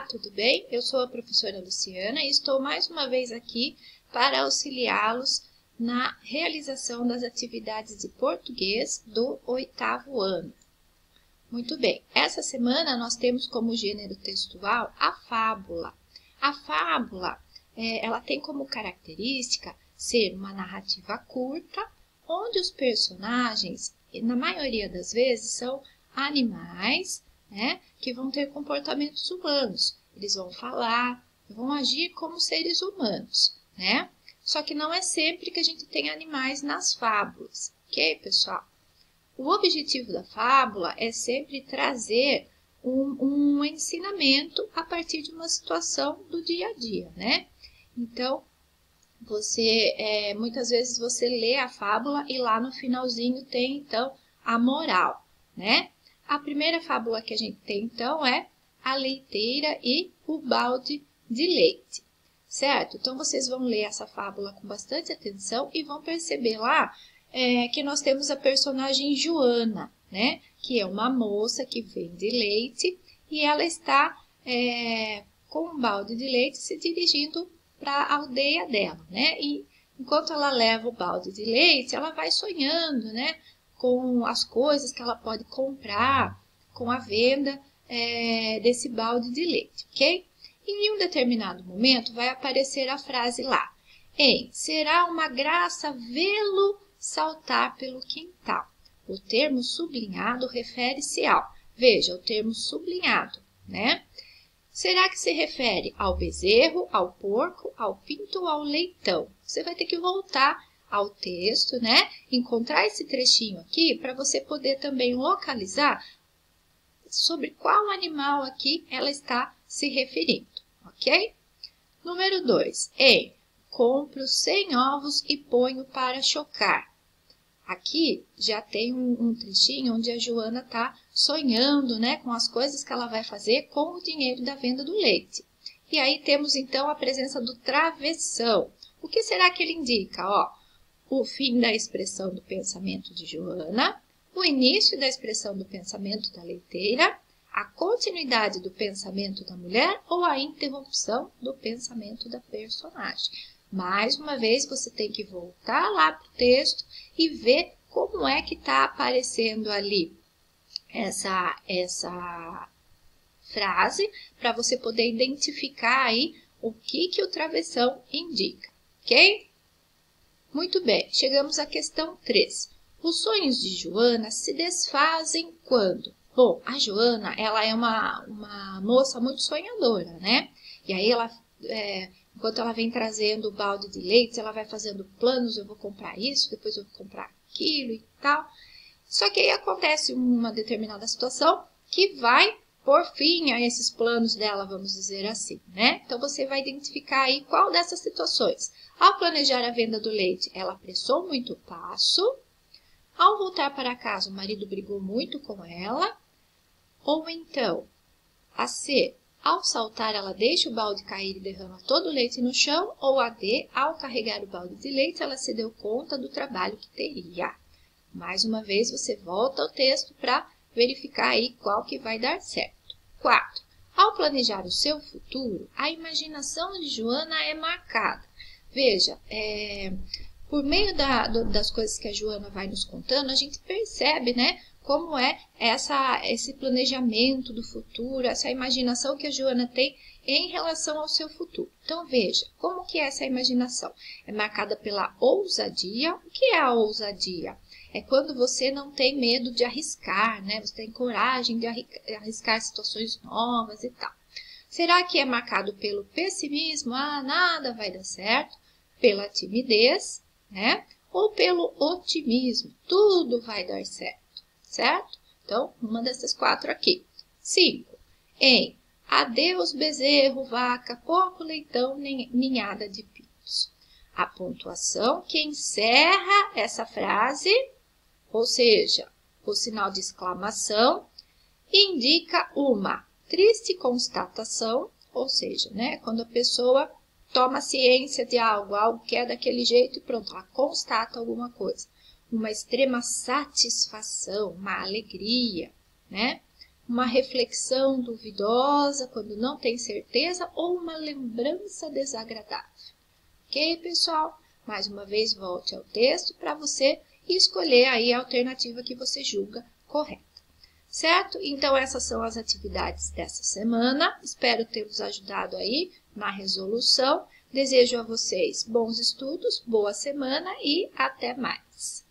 Olá, tudo bem? Eu sou a professora Luciana e estou mais uma vez aqui para auxiliá-los na realização das atividades de português do oitavo ano. Muito bem, essa semana nós temos como gênero textual a fábula. A fábula, é, ela tem como característica ser uma narrativa curta, onde os personagens, na maioria das vezes, são animais né? Que vão ter comportamentos humanos. Eles vão falar, vão agir como seres humanos, né? Só que não é sempre que a gente tem animais nas fábulas, ok, pessoal? O objetivo da fábula é sempre trazer um, um ensinamento a partir de uma situação do dia a dia, né? Então, você é, muitas vezes você lê a fábula e lá no finalzinho tem então a moral, né? A primeira fábula que a gente tem, então, é a leiteira e o balde de leite, certo? Então, vocês vão ler essa fábula com bastante atenção e vão perceber lá é, que nós temos a personagem Joana, né? Que é uma moça que vende leite e ela está é, com um balde de leite se dirigindo para a aldeia dela, né? E enquanto ela leva o balde de leite, ela vai sonhando, né? Com as coisas que ela pode comprar com a venda é, desse balde de leite, ok? Em um determinado momento vai aparecer a frase lá: em será uma graça vê-lo saltar pelo quintal. O termo sublinhado refere-se ao, veja, o termo sublinhado, né? Será que se refere ao bezerro, ao porco, ao pinto ou ao leitão? Você vai ter que voltar ao texto, né? Encontrar esse trechinho aqui para você poder também localizar sobre qual animal aqui ela está se referindo, ok? Número 2. Em compro 100 ovos e ponho para chocar. Aqui já tem um, um trechinho onde a Joana está sonhando né, com as coisas que ela vai fazer com o dinheiro da venda do leite. E aí temos então a presença do travessão. O que será que ele indica? Ó, o fim da expressão do pensamento de Joana, o início da expressão do pensamento da leiteira, a continuidade do pensamento da mulher ou a interrupção do pensamento da personagem. Mais uma vez, você tem que voltar lá para o texto e ver como é que está aparecendo ali essa, essa frase para você poder identificar aí o que, que o travessão indica, ok? Muito bem, chegamos à questão 3. Os sonhos de Joana se desfazem quando? Bom, a Joana, ela é uma, uma moça muito sonhadora, né? E aí ela, é, enquanto ela vem trazendo o balde de leite, ela vai fazendo planos, eu vou comprar isso, depois eu vou comprar aquilo e tal. Só que aí acontece uma determinada situação que vai por fim a esses planos dela, vamos dizer assim, né? Então você vai identificar aí qual dessas situações. Ao planejar a venda do leite, ela apressou muito o passo. Ao voltar para casa, o marido brigou muito com ela. Ou então, a C, ao saltar, ela deixa o balde cair e derrama todo o leite no chão. Ou a D, ao carregar o balde de leite, ela se deu conta do trabalho que teria. Mais uma vez, você volta ao texto para verificar aí qual que vai dar certo. 4. Ao planejar o seu futuro, a imaginação de Joana é marcada. Veja, é, por meio da, do, das coisas que a Joana vai nos contando, a gente percebe, né, como é essa, esse planejamento do futuro, essa imaginação que a Joana tem em relação ao seu futuro. Então, veja, como que é essa imaginação? É marcada pela ousadia. O que é a ousadia? É quando você não tem medo de arriscar, né? Você tem coragem de arriscar situações novas e tal. Será que é marcado pelo pessimismo? Ah, nada vai dar certo. Pela timidez, né? Ou pelo otimismo? Tudo vai dar certo, certo? Então, uma dessas quatro aqui. Cinco. Em adeus bezerro, vaca, porco, leitão, ninhada de pintos. A pontuação que encerra essa frase ou seja, o sinal de exclamação indica uma triste constatação, ou seja, né, quando a pessoa toma ciência de algo, algo que é daquele jeito e pronto, ela constata alguma coisa. Uma extrema satisfação, uma alegria, né? uma reflexão duvidosa quando não tem certeza ou uma lembrança desagradável. Ok, pessoal? Mais uma vez, volte ao texto para você escolher aí a alternativa que você julga correta. Certo? Então, essas são as atividades dessa semana. Espero ter-vos ajudado aí na resolução. Desejo a vocês bons estudos, boa semana e até mais!